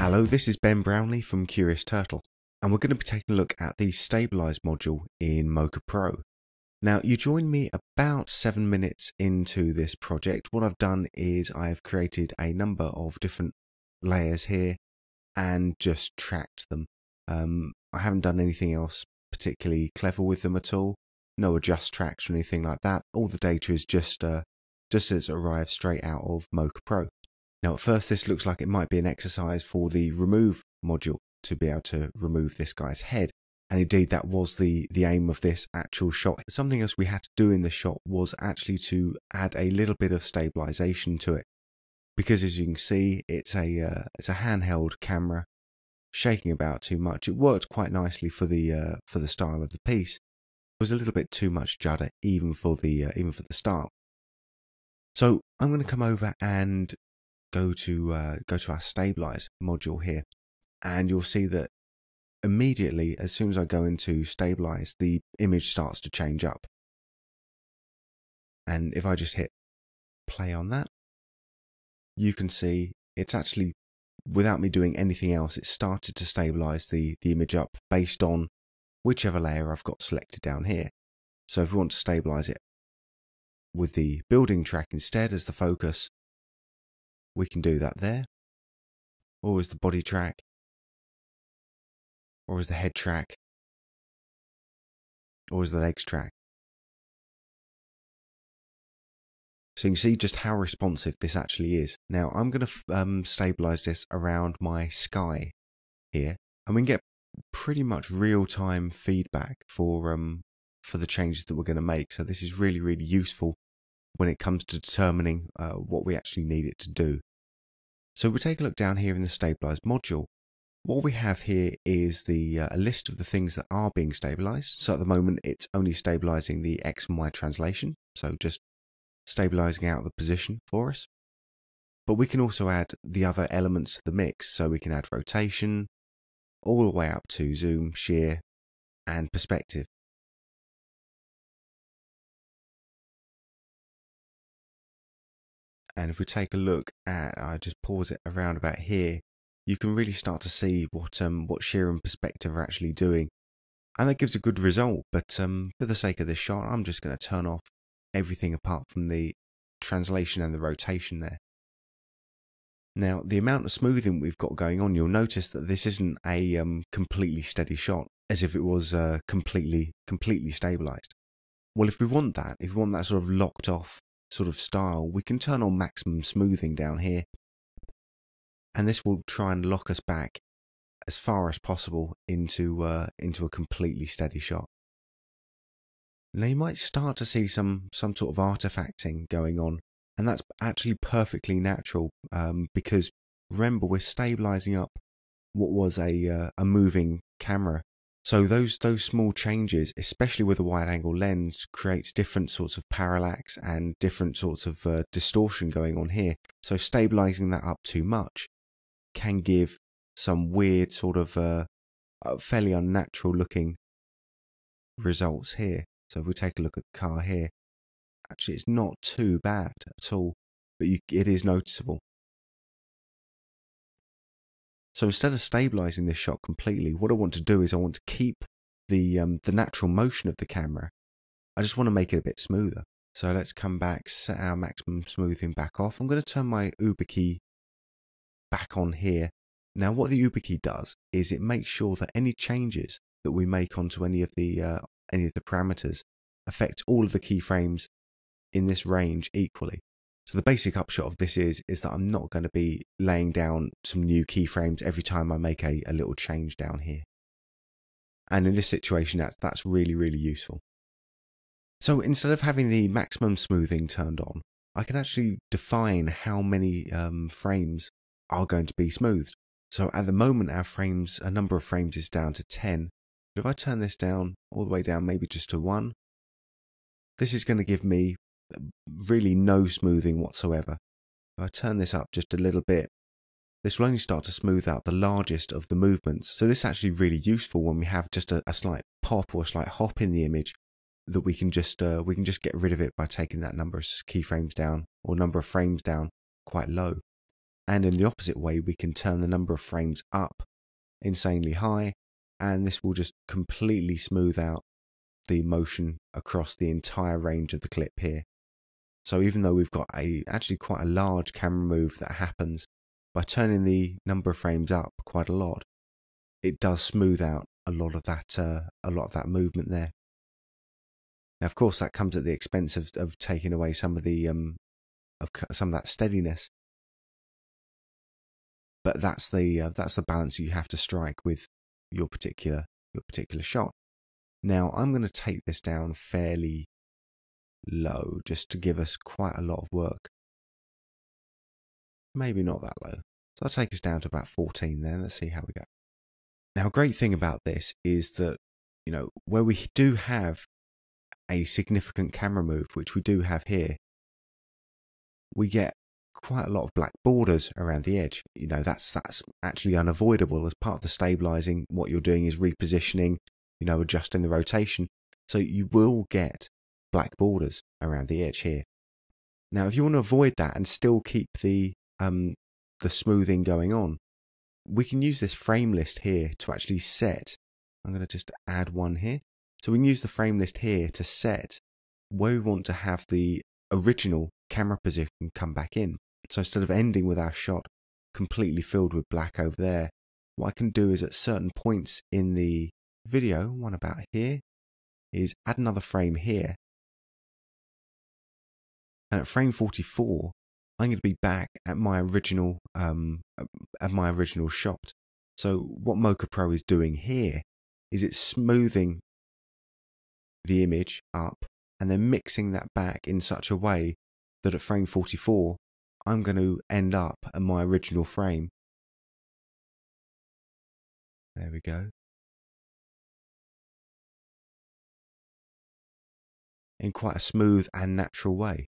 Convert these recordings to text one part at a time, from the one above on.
Hello, this is Ben Brownlee from Curious Turtle, and we're going to be taking a look at the Stabilize module in Mocha Pro. Now, you joined me about seven minutes into this project. What I've done is I've created a number of different layers here and just tracked them. Um, I haven't done anything else particularly clever with them at all. No adjust tracks or anything like that. All the data is just uh, just as it arrives straight out of Mocha Pro. Now, at first, this looks like it might be an exercise for the remove module to be able to remove this guy's head. And indeed, that was the, the aim of this actual shot. Something else we had to do in the shot was actually to add a little bit of stabilization to it. Because as you can see, it's a, uh, it's a handheld camera shaking about too much. It worked quite nicely for the, uh, for the style of the piece. It was a little bit too much judder even for the, uh, even for the style. So I'm going to come over and go to uh, go to our stabilize module here, and you'll see that immediately, as soon as I go into stabilize, the image starts to change up. And if I just hit play on that, you can see it's actually, without me doing anything else, it started to stabilize the, the image up based on whichever layer I've got selected down here. So if we want to stabilize it with the building track instead as the focus, we can do that there. Or is the body track, or is the head track, or is the legs track. So you can see just how responsive this actually is. Now I'm going to um, stabilize this around my sky here, and we can get pretty much real-time feedback for um for the changes that we're going to make. So this is really really useful when it comes to determining uh, what we actually need it to do. So we take a look down here in the stabilized module. What we have here is the uh, a list of the things that are being stabilized. So at the moment, it's only stabilizing the X and Y translation. So just stabilizing out the position for us. But we can also add the other elements to the mix. So we can add rotation all the way up to zoom, shear, and perspective. And if we take a look at, I just pause it around about here, you can really start to see what um what shear and perspective are actually doing. And that gives a good result, but um, for the sake of this shot, I'm just going to turn off everything apart from the translation and the rotation there. Now, the amount of smoothing we've got going on, you'll notice that this isn't a um, completely steady shot, as if it was uh, completely, completely stabilized. Well, if we want that, if we want that sort of locked off sort of style, we can turn on maximum smoothing down here. And this will try and lock us back as far as possible into uh, into a completely steady shot. Now you might start to see some some sort of artifacting going on, and that's actually perfectly natural um, because remember we're stabilizing up what was a uh, a moving camera so those those small changes, especially with a wide angle lens, creates different sorts of parallax and different sorts of uh, distortion going on here. So stabilizing that up too much can give some weird sort of uh, uh, fairly unnatural looking results here. So if we take a look at the car here, actually it's not too bad at all, but you, it is noticeable. So instead of stabilizing this shot completely, what I want to do is I want to keep the um, the natural motion of the camera. I just want to make it a bit smoother. So let's come back, set our maximum smoothing back off. I'm going to turn my Uber key back on here. Now what the Uber key does is it makes sure that any changes that we make onto any of the uh, any of the parameters affect all of the keyframes in this range equally. So the basic upshot of this is is that I'm not going to be laying down some new keyframes every time I make a, a little change down here. And in this situation, that's, that's really, really useful. So instead of having the maximum smoothing turned on, I can actually define how many um, frames are going to be smoothed. So at the moment, our frames, a number of frames is down to 10. But if I turn this down all the way down, maybe just to one, this is going to give me really no smoothing whatsoever. If I turn this up just a little bit, this will only start to smooth out the largest of the movements. So this is actually really useful when we have just a, a slight pop or a slight hop in the image that we can just uh, we can just get rid of it by taking that number of keyframes down or number of frames down quite low. And in the opposite way, we can turn the number of frames up insanely high, and this will just completely smooth out the motion across the entire range of the clip here. So even though we've got a actually quite a large camera move that happens by turning the number of frames up quite a lot, it does smooth out a lot of that uh, a lot of that movement there. Now, of course, that comes at the expense of, of taking away some of the um, of some of that steadiness. But that's the uh, that's the balance you have to strike with your particular your particular shot. Now, I'm going to take this down fairly low just to give us quite a lot of work. Maybe not that low. So I'll take us down to about 14 there. Let's see how we go. Now, a great thing about this is that, you know, where we do have a significant camera move, which we do have here, we get quite a lot of black borders around the edge. You know, that's that's actually unavoidable as part of the stabilizing. What you're doing is repositioning, you know, adjusting the rotation. So you will get black borders around the edge here. Now, if you want to avoid that and still keep the um, the smoothing going on, we can use this frame list here to actually set. I'm going to just add one here. So we can use the frame list here to set where we want to have the original camera position come back in. So instead of ending with our shot completely filled with black over there, what I can do is at certain points in the video, one about here, is add another frame here. And at frame 44, I'm going to be back at my original um, at my original shot. So what Mocha Pro is doing here is it's smoothing the image up and then mixing that back in such a way that at frame 44 I'm going to end up at my original frame. There we go. In quite a smooth and natural way.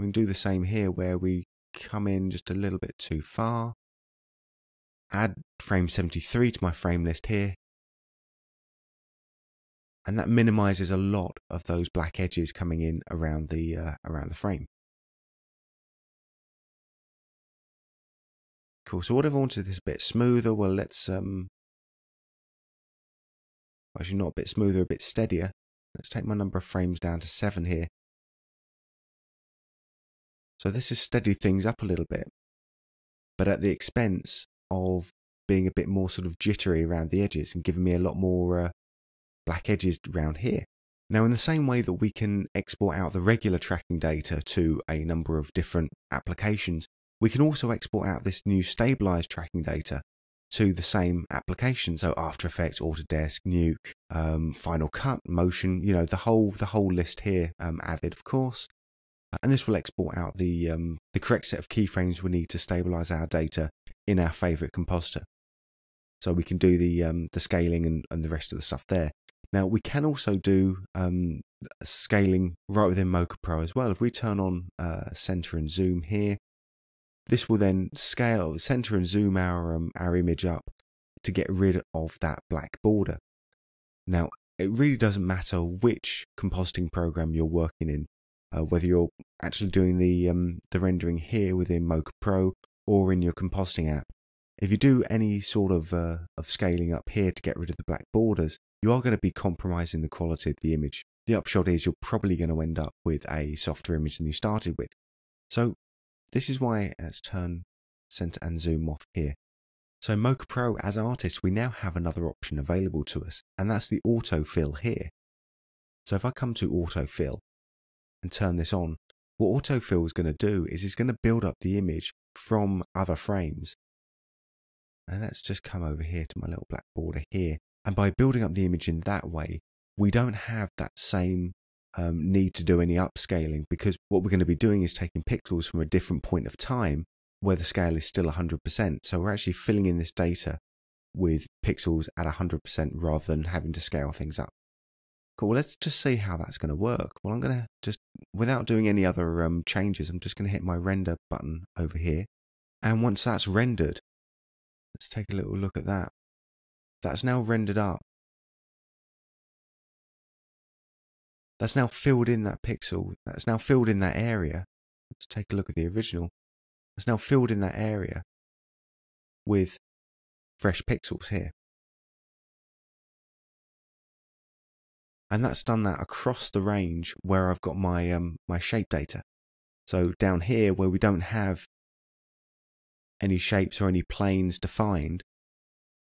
We can do the same here where we come in just a little bit too far. Add frame 73 to my frame list here. And that minimizes a lot of those black edges coming in around the uh, around the frame. Cool. So what if I wanted this a bit smoother? Well, let's um actually not a bit smoother, a bit steadier. Let's take my number of frames down to seven here. So this has steadied things up a little bit, but at the expense of being a bit more sort of jittery around the edges and giving me a lot more uh, black edges around here. Now, in the same way that we can export out the regular tracking data to a number of different applications, we can also export out this new stabilized tracking data to the same application. So After Effects, Autodesk, Nuke, um, Final Cut, Motion, you know, the whole the whole list here, um, Avid, of course. Uh, and this will export out the, um, the correct set of keyframes we need to stabilize our data in our favorite compositor. So we can do the, um, the scaling and, and the rest of the stuff there. Now we can also do um, scaling right within Mocha Pro as well. If we turn on uh, center and zoom here, this will then scale, center and zoom our um, our image up to get rid of that black border. Now it really doesn't matter which compositing program you're working in uh, whether you're actually doing the um, the rendering here within Mocha Pro or in your compositing app. If you do any sort of uh, of scaling up here to get rid of the black borders, you are going to be compromising the quality of the image. The upshot is you're probably going to end up with a softer image than you started with. So this is why let's turn center and zoom off here. So Mocha Pro as artists, we now have another option available to us, and that's the autofill here. So if I come to autofill, and turn this on, what autofill is going to do is it's going to build up the image from other frames. And let's just come over here to my little black border here. And by building up the image in that way, we don't have that same um, need to do any upscaling because what we're going to be doing is taking pixels from a different point of time where the scale is still 100%. So we're actually filling in this data with pixels at 100% rather than having to scale things up. Cool. Well, let's just see how that's going to work. Well, I'm going to just, without doing any other um, changes, I'm just going to hit my render button over here. And once that's rendered, let's take a little look at that. That's now rendered up. That's now filled in that pixel. That's now filled in that area. let's take a look at the original, That's now filled in that area with fresh pixels here. And that's done that across the range where I've got my um, my shape data. So down here where we don't have any shapes or any planes defined,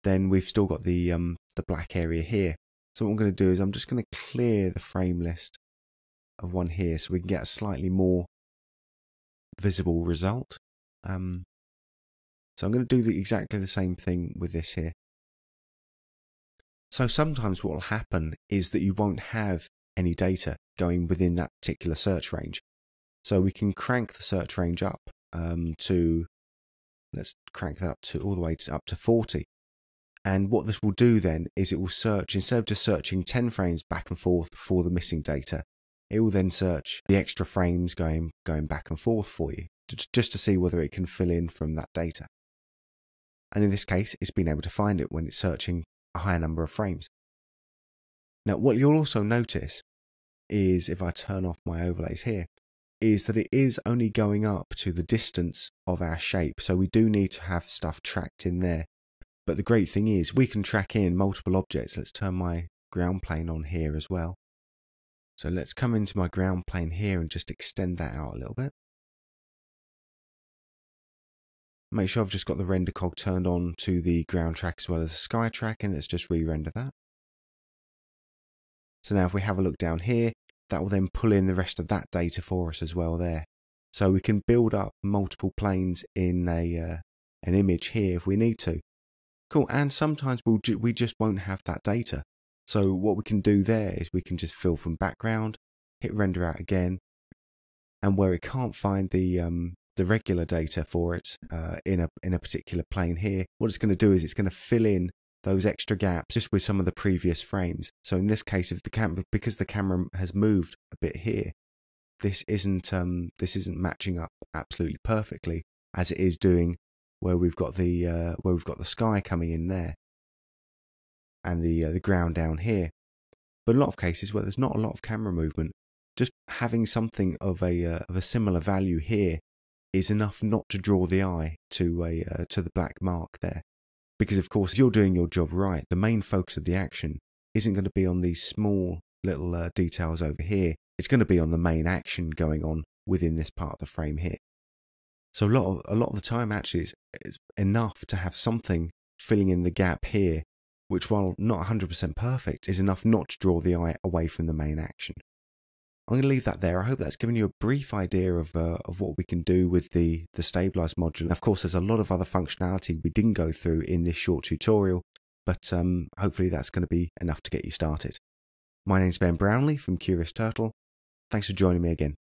then we've still got the um, the black area here. So what I'm going to do is I'm just going to clear the frame list of one here so we can get a slightly more visible result. Um, so I'm going to do the, exactly the same thing with this here. So sometimes what will happen is that you won't have any data going within that particular search range. So we can crank the search range up um, to, let's crank that up to all the way to, up to 40. And what this will do then is it will search, instead of just searching 10 frames back and forth for the missing data, it will then search the extra frames going, going back and forth for you, just to see whether it can fill in from that data. And in this case, it's been able to find it when it's searching a higher number of frames. Now, what you'll also notice is if I turn off my overlays here, is that it is only going up to the distance of our shape. So we do need to have stuff tracked in there. But the great thing is we can track in multiple objects. Let's turn my ground plane on here as well. So let's come into my ground plane here and just extend that out a little bit. Make sure I've just got the render cog turned on to the ground track as well as the sky track and let's just re-render that. So now if we have a look down here, that will then pull in the rest of that data for us as well there. So we can build up multiple planes in a uh, an image here if we need to. Cool, and sometimes we'll ju we just won't have that data. So what we can do there is we can just fill from background, hit render out again, and where it can't find the um, the regular data for it uh, in a in a particular plane here, what it's going to do is it's going to fill in those extra gaps just with some of the previous frames. So in this case, if the camera because the camera has moved a bit here, this isn't um, this isn't matching up absolutely perfectly as it is doing where we've got the uh, where we've got the sky coming in there and the uh, the ground down here. But a lot of cases where there's not a lot of camera movement, just having something of a uh, of a similar value here is enough not to draw the eye to a uh, to the black mark there. Because of course, if you're doing your job right, the main focus of the action isn't going to be on these small little uh, details over here. It's going to be on the main action going on within this part of the frame here. So a lot of a lot of the time, actually, it's enough to have something filling in the gap here which, while not 100% perfect, is enough not to draw the eye away from the main action. I'm going to leave that there. I hope that's given you a brief idea of uh, of what we can do with the the stabilize module. And of course, there's a lot of other functionality we didn't go through in this short tutorial, but um, hopefully that's going to be enough to get you started. My name's Ben Brownlee from Curious Turtle. Thanks for joining me again.